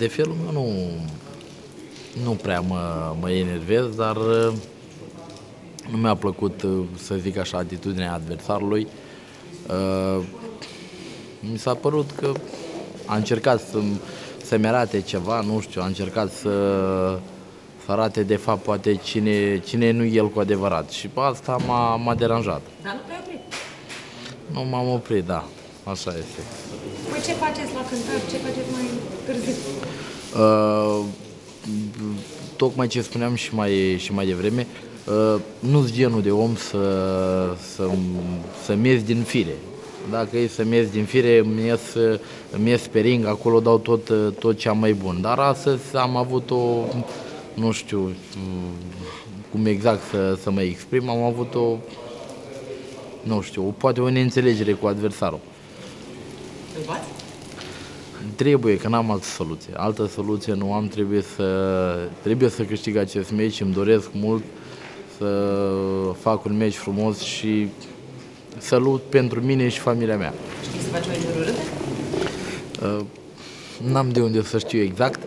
De felul meu nu, nu prea mă, mă enervez, dar uh, nu mi-a plăcut, uh, să zic așa, atitudinea adversarului. Uh, Mi s-a părut că a încercat să, să-mi arate ceva, nu știu, a încercat să, să arate de fapt poate cine, cine nu el cu adevărat. Și pe asta m-a, m-a deranjat. Dar nu te-ai oprit. Nu m-am oprit, da, așa este. Păi ce faceți la cântat? Ce faceți mai târziu? Uh, tocmai ce spuneam și mai, și mai devreme, uh, nu-s genul de om să, să, să mergi din fire. Dacă e să mergi din fire, îmi ies, îmi ies pe ring, acolo dau tot, tot ce am mai bun. Dar astăzi am avut o, nu știu cum exact să, să mă exprim, am avut o, nu știu, poate o neînțelegere cu adversarul. Învați? Trebuie, că n-am altă soluție. Altă soluție nu am, trebuie să, trebuie să câștig acest meci și îmi doresc mult să fac un meci frumos și să lupt pentru mine și familia mea. Știți să faci meciuri urâte? Uh, N-am de unde să știu exact.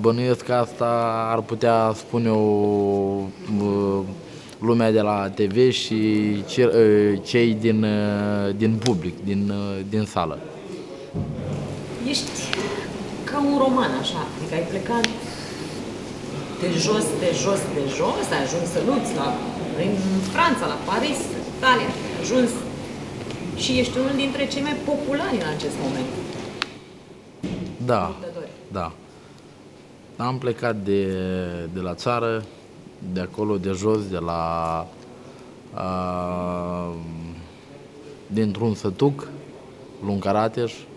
Bănuiesc că asta ar putea spune o uh, lumea de la TV și ce- uh, cei din, uh, din public, din, uh, din sală. Ești ca un roman, așa. Adică ai plecat de jos, de jos, de jos, ai ajuns să lupți la, în Franța, la Paris, Italia, ai ajuns și ești unul dintre cei mai populari în acest moment. Da, Luptători. da. Am plecat de, de la țară, de acolo, de jos, de la... A, dintr-un sătuc, Luncarateș, uh,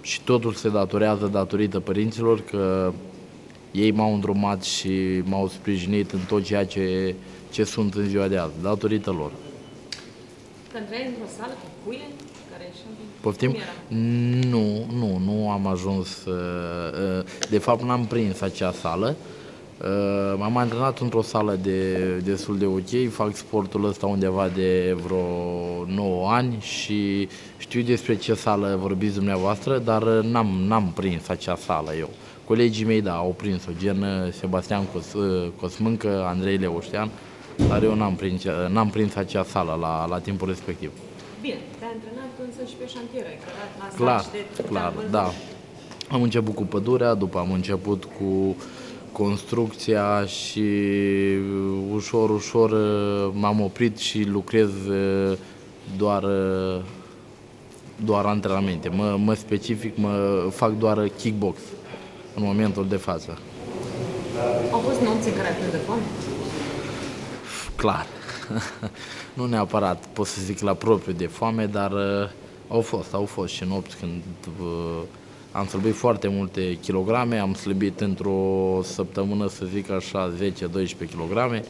și totul se datorează datorită părinților că ei m-au îndrumat și m-au sprijinit în tot ceea ce, ce sunt în ziua de azi, datorită lor. Când trăiai într-o sală cu cuie, care așa... Poftim? Cum era? Nu, nu, nu am ajuns. uh, uh, De fapt, n-am prins acea sală. Uh, M-am antrenat într-o sală de, destul de ok, fac sportul ăsta undeva de vreo 9 ani și știu despre ce sală vorbiți dumneavoastră, dar uh, n-am, n-am prins acea sală eu. Colegii mei, da, au prins-o, gen uh, Sebastian Cos, uh, Cosmâncă, Andrei Leuștean, dar eu n-am prins, uh, n-am prins acea sală la, la timpul respectiv. Bine, te-ai antrenat însă și pe șantier, ai cărat la Clar, saci de clar, te-am da. văzut. Am început cu pădurea, după am început cu construcția și ușor, ușor uh, m-am oprit și lucrez uh, doar, uh, doar antrenamente. Mă, mă specific, mă fac doar kickbox în momentul de față. Au fost nopți în care ai plâns de foame? Clar. nu neapărat pot să zic la propriu de foame, dar uh, au fost, au fost și nopți când uh, am slăbit foarte multe kilograme, am slăbit într-o săptămână, să zic așa, 10-12 kilograme.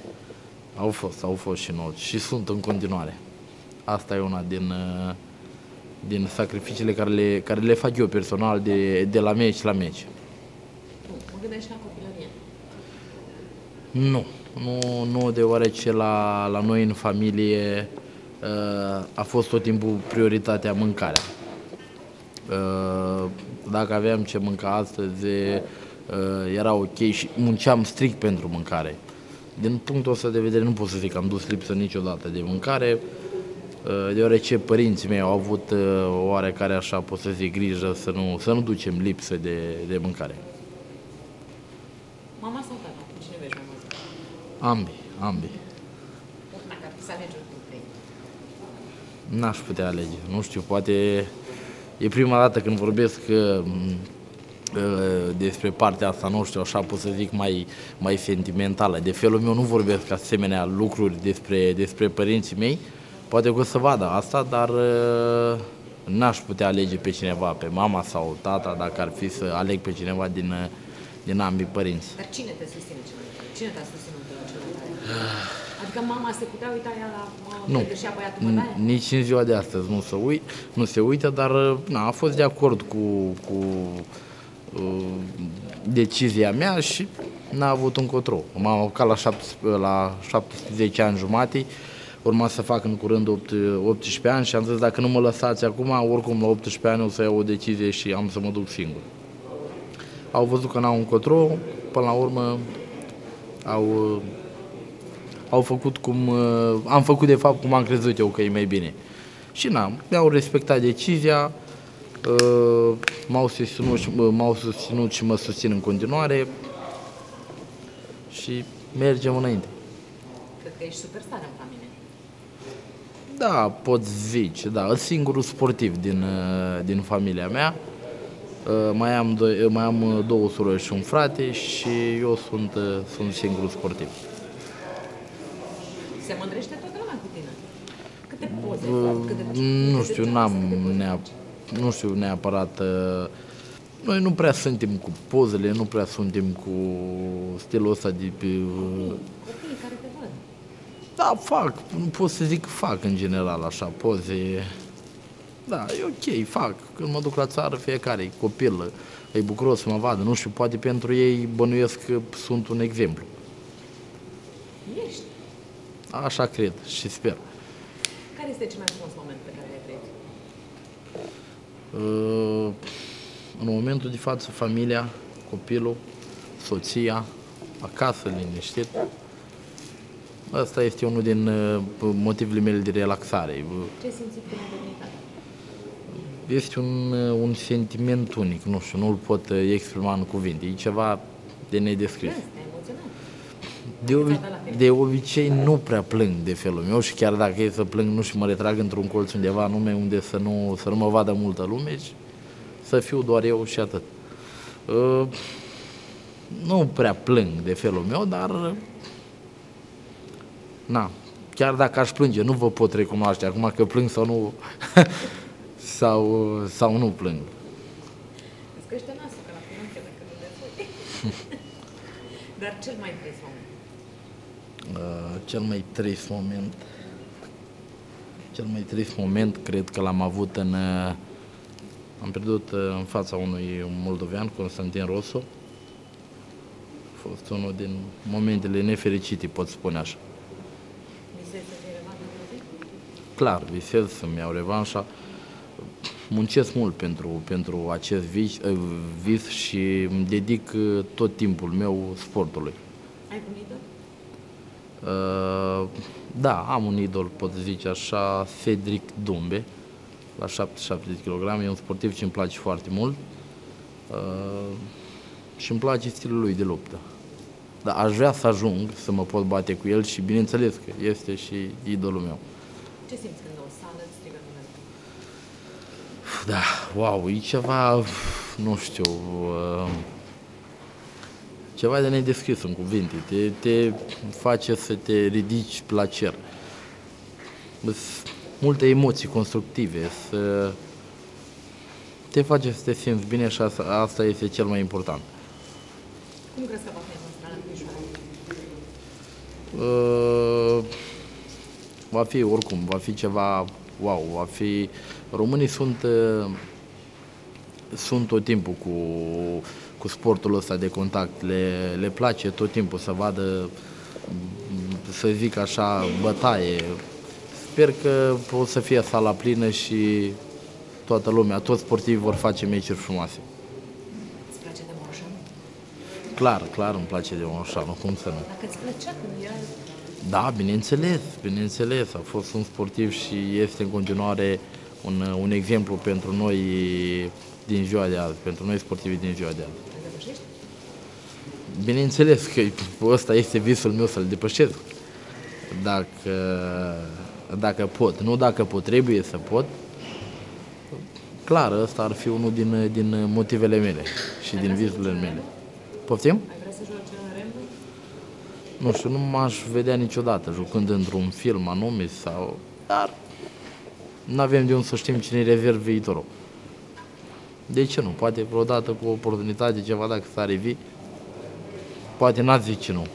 Au fost, au fost și nopți și sunt în continuare. Asta e una din, uh, din sacrificiile care le, care le fac eu personal de, de la meci la meci. Nu, mă gândești la copilărie. Nu, nu, nu deoarece la, la noi în familie uh, a fost tot timpul prioritatea mâncarea. Uh, Dacă aveam ce mânca astăzi, uh, era ok și munceam strict pentru mâncare. Din punctul ăsta de vedere nu pot să zic că am dus lipsă niciodată de mâncare, uh, deoarece părinții mei au avut uh, o oarecare așa, pot să zic, grijă să nu, să nu ducem lipsă de, de mâncare. Mama sau tata? Cu cine vezi mai mult? Ambii, ambii. Dacă ar fi să alegi unul dintre ei. N-aș putea alege. Nu știu, poate e prima dată când vorbesc uh, uh, despre partea asta, nu știu, așa pot să zic mai, mai sentimentală. De felul meu nu vorbesc asemenea lucruri despre, despre părinții mei. Poate că o să vadă asta, dar uh, n-aș putea alege pe cineva, pe mama sau tata, dacă ar fi să aleg pe cineva din, uh, din ambii părinți. Dar cine te susține cel mai tare? Cine te-a susținut cel mai tare? Adică mama se putea uita ea la Nu. mă, și băiatul bătaie? N- Nici în ziua de astăzi nu se, uit, nu se uită, dar na, a fost de acord cu, cu uh, decizia mea și n-a avut încotro. M-am apucat la, 17, la 17 ani jumate, urma să fac în curând 8, 18 ani și am zis dacă nu mă lăsați acum, oricum la 18 ani o să iau o decizie și am să mă duc singur. Au văzut că n-au încotro, până la urmă au, au făcut cum, am făcut de fapt cum am crezut eu că e mai bine. Și n-am, mi-au respectat decizia, m-au susținut, m-au susținut și mă susțin în continuare și mergem înainte. Cred că ești superstar în familie. Da, pot zice, da, singurul sportiv din, din familia mea. Mai am, doi, mai am două surori și un frate și eu sunt, sunt singurul sportiv. Se mândrește toată lumea cu tine. Câte poze uh, câte, Nu știu, n-am neapărat, nu știu neapărat noi nu prea suntem cu pozele, nu prea suntem cu stilul ăsta de pe... Copiii care te văd. Da, fac, nu pot să zic fac în general așa, poze. Da, e ok, fac. Când mă duc la țară, fiecare e copil, e bucuros să mă vadă. Nu știu, poate pentru ei bănuiesc că sunt un exemplu. Ești. Așa cred și sper. Care este cel mai frumos moment pe care l-ai trăit? Uh, în momentul de față, familia, copilul, soția, acasă, liniștit. Asta este unul din uh, motivele mele de relaxare. Ce simți când ai devenit Este un, uh, un sentiment unic, nu știu, nu-l pot uh, exprima în cuvinte. E ceva de nedescris. De, obi- de obicei nu prea plâng de felul meu și chiar dacă e să plâng nu și mă retrag într-un colț undeva nume unde să nu, să nu mă vadă multă lume și să fiu doar eu și atât. Uh, nu prea plâng de felul meu, dar na, chiar dacă aș plânge, nu vă pot recunoaște acum că plâng sau nu sau, sau nu plâng. Îți crește nasul, că la final că nu Dar cel mai trist moment? Uh, cel mai trist moment cel mai trist moment cred că l-am avut în uh, am pierdut uh, în fața unui moldovean, Constantin Rosso. A fost unul din momentele nefericite, pot spune așa. Visezi să Clar, visez să-mi iau revanșa. Muncesc mult pentru, pentru acest vis, uh, vis și îmi dedic uh, tot timpul meu sportului. Ai un idol? Uh, da, am un idol, pot zice așa, Cedric Dumbe la 77 kg. E un sportiv ce îmi place foarte mult uh, și îmi place stilul lui de luptă. Dar aș vrea să ajung să mă pot bate cu el și bineînțeles că este și idolul meu. Ce simți când o sală îți strigă numele? Da, wow, e ceva, nu știu, uh, ceva de nedescris în cuvinte. Te, te face să te ridici la cer multe emoții constructive, să te face să te simți bine și asta, asta este cel mai important. Cum crezi că va fi atmosfera uh, Va fi oricum, va fi ceva wow, va fi... Românii sunt, uh, sunt tot timpul cu, cu sportul ăsta de contact, le, le place tot timpul să vadă, să zic așa, bătaie, Sper că o să fie sala plină și toată lumea, toți sportivii vor face meciuri frumoase. Îți place de Moșanu? Clar, clar îmi place de Moșanu, cum să nu. Dacă îți plăcea când era... Da, bineînțeles, bineînțeles. A fost un sportiv și este în continuare un, un exemplu pentru noi din ziua de azi, pentru noi sportivi din ziua de azi. Bineînțeles că ăsta este visul meu să-l depășesc. Dacă dacă pot, nu dacă pot, trebuie să pot. Clar, ăsta ar fi unul din, din motivele mele și Ai din visurile mele. Poftim? Ai vrea să joci în Rambo? Nu știu, nu m-aș vedea niciodată jucând într-un film anume sau... Dar nu avem de unde să știm cine rezerv viitorul. De ce nu? Poate vreodată cu o oportunitate, ceva dacă s-ar revi, poate n-ați zice nu.